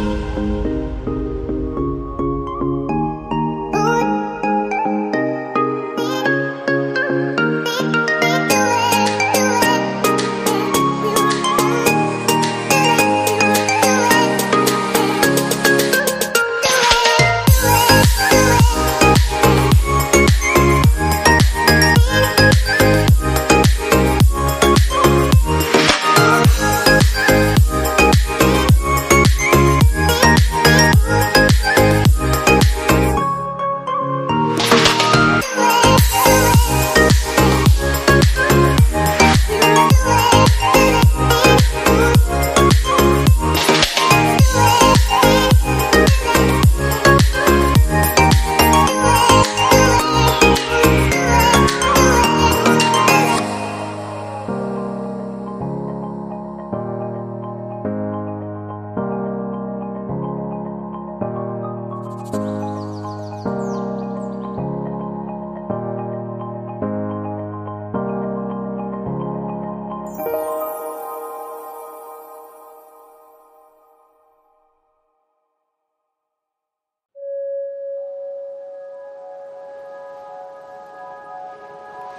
うん。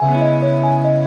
う